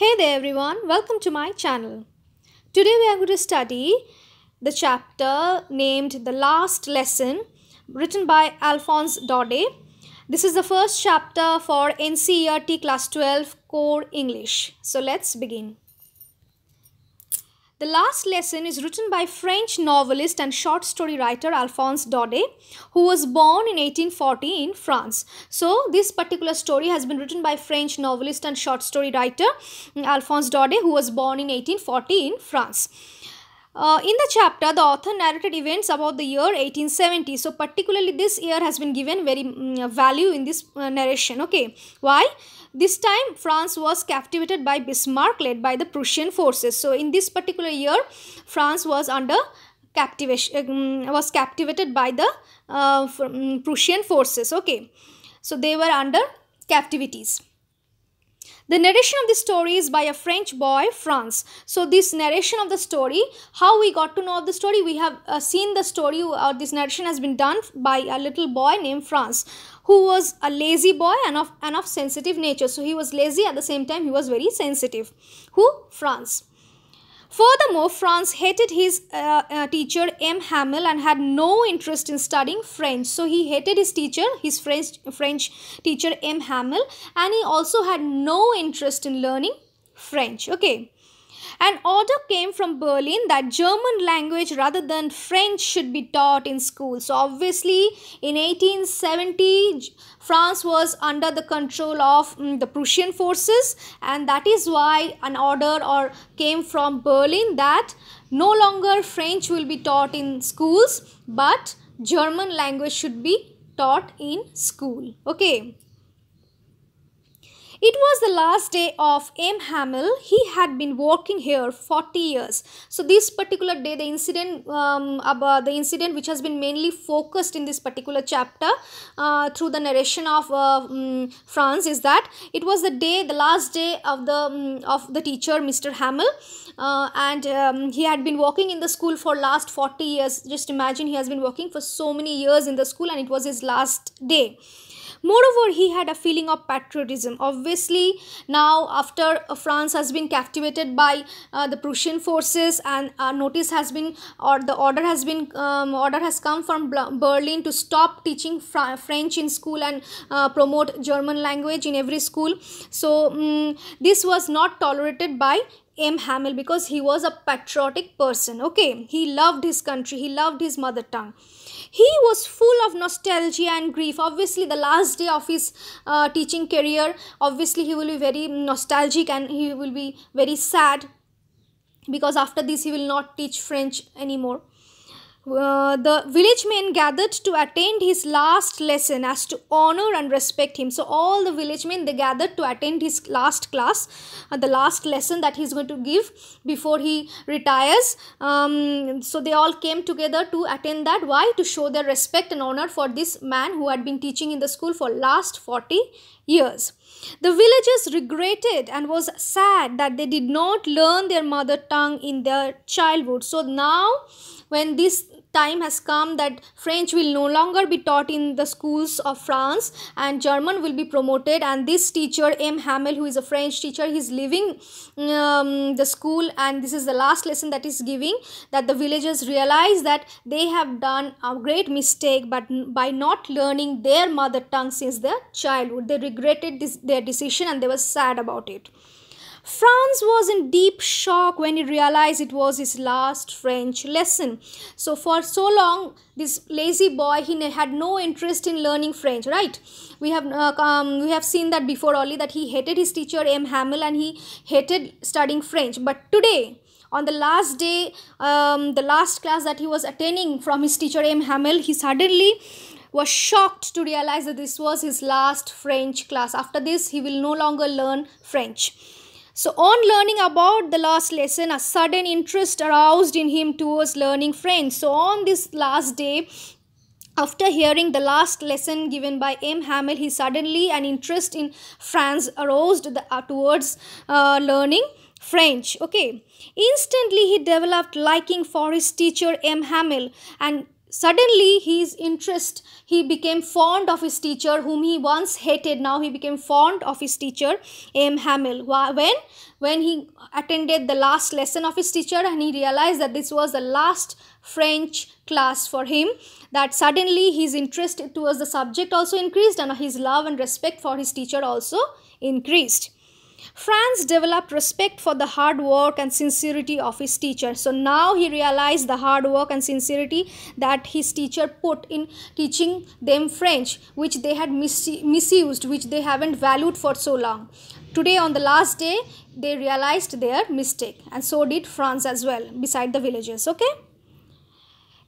Hey there everyone, welcome to my channel. Today we are going to study the chapter named The Last Lesson written by Alphonse Daudet. This is the first chapter for NCERT Class 12 Core English. So let's begin. The last lesson is written by French novelist and short story writer Alphonse Daudet, who was born in 1840 in France. So, this particular story has been written by French novelist and short story writer mm, Alphonse Daudet, who was born in 1840 in France. Uh, in the chapter, the author narrated events about the year 1870. So, particularly this year has been given very um, value in this uh, narration. Okay, why? This time, France was captivated by Bismarck, led by the Prussian forces. So, in this particular year, France was under captivation um, was captivated by the uh, Prussian forces. Okay, so they were under captivities. The narration of the story is by a French boy, Franz. So this narration of the story, how we got to know of the story, we have uh, seen the story or uh, this narration has been done by a little boy named Franz who was a lazy boy and of, and of sensitive nature. So he was lazy at the same time he was very sensitive. Who? Franz. Furthermore, Franz hated his uh, uh, teacher M. Hamel and had no interest in studying French. So he hated his teacher, his French, French teacher M. Hamel, and he also had no interest in learning French. Okay. An order came from Berlin that German language rather than French should be taught in schools. So obviously in 1870 France was under the control of mm, the Prussian forces and that is why an order or came from Berlin that no longer French will be taught in schools but German language should be taught in school. Okay. It was the last day of M. Hamel. He had been working here 40 years. So this particular day, the incident, um, about the incident which has been mainly focused in this particular chapter uh, through the narration of uh, um, Franz is that it was the day, the last day of the um, of the teacher, Mr. Hamel, uh, and um, he had been working in the school for last 40 years. Just imagine he has been working for so many years in the school, and it was his last day. Moreover, he had a feeling of patriotism. Obviously, now after uh, France has been captivated by uh, the Prussian forces and notice has been or the order has been um, order has come from Berlin to stop teaching Fr French in school and uh, promote German language in every school. So um, this was not tolerated by M. Hamel because he was a patriotic person. Okay, he loved his country, he loved his mother tongue. He was full of nostalgia and grief. Obviously, the last day of his uh, teaching career, obviously, he will be very nostalgic and he will be very sad because after this, he will not teach French anymore. Uh, the village men gathered to attend his last lesson as to honor and respect him. So all the village men they gathered to attend his last class, uh, the last lesson that he's going to give before he retires. Um, so they all came together to attend that. Why? To show their respect and honor for this man who had been teaching in the school for last 40 years. The villagers regretted and was sad that they did not learn their mother tongue in their childhood. So now when this time has come that French will no longer be taught in the schools of France and German will be promoted and this teacher M. Hamel who is a French teacher he is leaving um, the school and this is the last lesson that is giving that the villagers realize that they have done a great mistake but by not learning their mother tongue since their childhood they regretted this, their decision and they were sad about it. Franz was in deep shock when he realized it was his last French lesson. So for so long, this lazy boy, he had no interest in learning French, right? We have uh, um, we have seen that before only that he hated his teacher M. Hamel and he hated studying French. But today, on the last day, um, the last class that he was attending from his teacher M. Hamel, he suddenly was shocked to realize that this was his last French class. After this, he will no longer learn French. So, on learning about the last lesson, a sudden interest aroused in him towards learning French. So, on this last day, after hearing the last lesson given by M. Hamel, he suddenly an interest in France aroused the, uh, towards uh, learning French. Okay. Instantly, he developed liking for his teacher M. Hamel and suddenly his interest he became fond of his teacher whom he once hated. Now he became fond of his teacher m. Hamel when? When he attended the last lesson of his teacher and he realized that this was the last french class for him that suddenly his interest towards the subject also increased and his love and respect for his teacher also increased Franz developed respect for the hard work and sincerity of his teacher. So now he realized the hard work and sincerity that his teacher put in teaching them French, which they had mis misused, which they haven't valued for so long. Today, on the last day, they realized their mistake, and so did Franz as well, beside the villagers. Okay.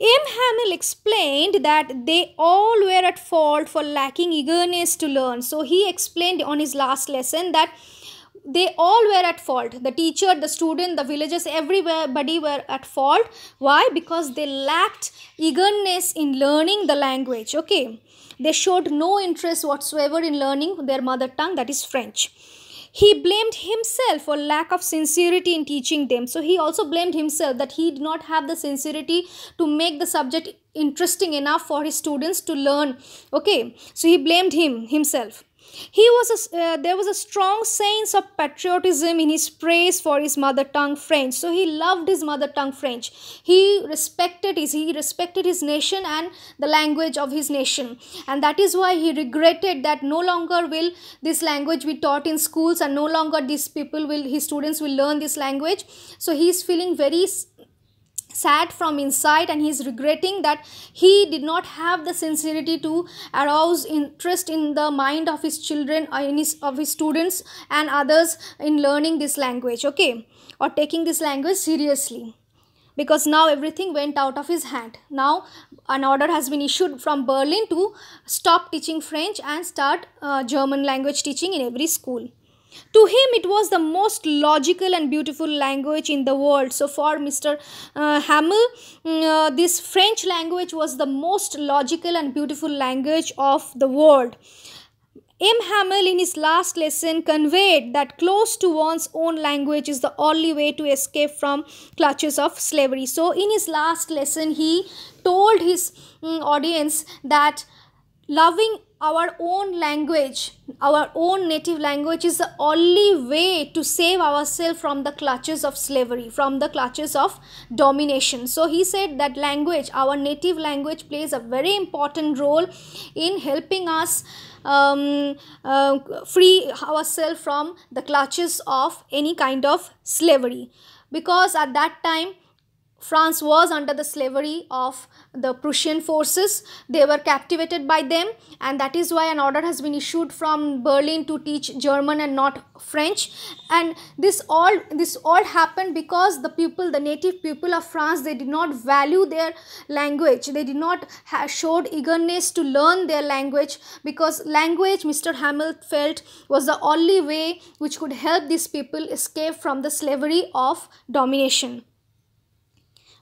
M. Hamel explained that they all were at fault for lacking eagerness to learn. So he explained on his last lesson that they all were at fault. The teacher the student the villagers everybody were at fault. Why? Because they lacked eagerness in learning the language okay? They showed no interest whatsoever in learning their mother tongue that is french. He blamed himself for lack of sincerity in teaching them. So he also blamed himself that he did not have the sincerity to make the subject interesting enough for his students to learn okay? So he blamed him himself he was a, uh, there was a strong sense of patriotism in his praise for his mother tongue French. So he loved his mother tongue French. He respected his he respected his nation and the language of his nation. And that is why he regretted that no longer will this language be taught in schools and no longer these people will his students will learn this language. So he is feeling very sad from inside and he's regretting that he did not have the sincerity to arouse interest in the mind of his children or uh, in his, of his students and others in learning this language okay? Or taking this language seriously. Because now everything went out of his hand. Now an order has been issued from berlin to stop teaching french and start uh, german language teaching in every school to him, it was the most logical and beautiful language in the world. So, for Mr. Uh, Hamel, mm, uh, this French language was the most logical and beautiful language of the world. M. Hamel, in his last lesson, conveyed that close to one's own language is the only way to escape from clutches of slavery. So, in his last lesson, he told his um, audience that loving our own language, our own native language is the only way to save ourselves from the clutches of slavery, from the clutches of domination. So he said that language, our native language, plays a very important role in helping us um, uh, free ourselves from the clutches of any kind of slavery. Because at that time, France was under the slavery of the Prussian forces. They were captivated by them and that is why an order has been issued from Berlin to teach German and not French. And this all this all happened because the people, the native people of France, they did not value their language. They did not have showed eagerness to learn their language because language, Mr. Hamel felt, was the only way which could help these people escape from the slavery of domination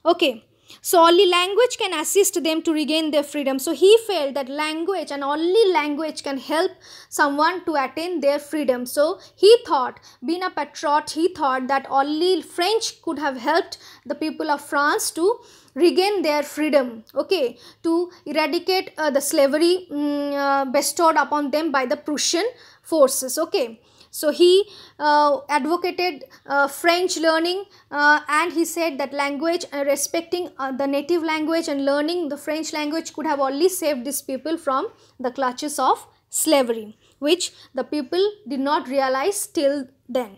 okay so only language can assist them to regain their freedom. So he felt that language and only language can help someone to attain their freedom. So he thought being a patriot he thought that only french could have helped the people of france to regain their freedom okay to eradicate uh, the slavery um, uh, bestowed upon them by the prussian forces okay so he uh, advocated uh, French learning uh, and he said that language uh, respecting uh, the native language and learning the French language could have only saved these people from the clutches of slavery which the people did not realize till then.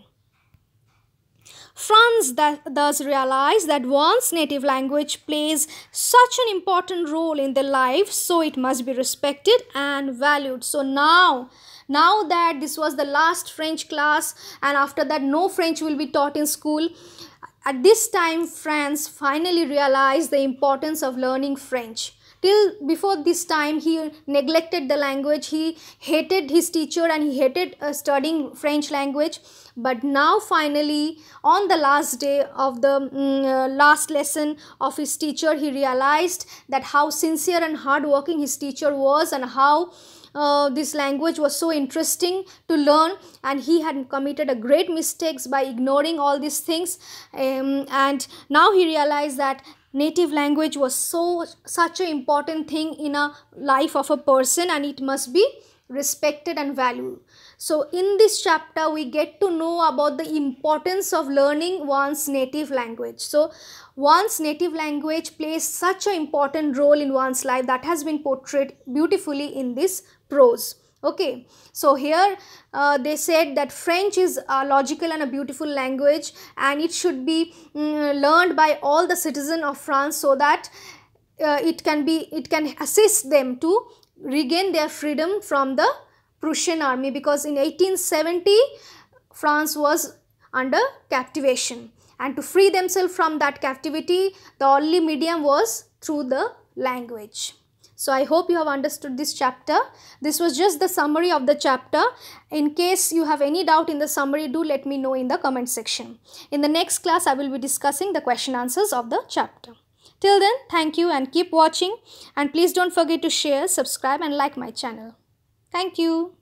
Franz thus realized that one's native language plays such an important role in their life, so it must be respected and valued. So now now that this was the last french class and after that no french will be taught in school at this time franz finally realized the importance of learning french. Till before this time he neglected the language he hated his teacher and he hated uh, studying french language. But now finally on the last day of the mm, uh, last lesson of his teacher he realized that how sincere and hardworking his teacher was and how uh, this language was so interesting to learn and he had committed a great mistakes by ignoring all these things. Um, and now he realized that native language was so such an important thing in a life of a person and it must be respected and valued. So in this chapter we get to know about the importance of learning one's native language. So one's native language plays such an important role in one's life that has been portrayed beautifully in this prose. Okay. So here uh, they said that french is a logical and a beautiful language and it should be mm, learned by all the citizens of france so that uh, it can be it can assist them to regain their freedom from the Prussian army because in 1870 France was under captivation and to free themselves from that captivity the only medium was through the language. So I hope you have understood this chapter. This was just the summary of the chapter. In case you have any doubt in the summary, do let me know in the comment section. In the next class, I will be discussing the question answers of the chapter. Till then, thank you and keep watching. And please don't forget to share, subscribe and like my channel. Thank you.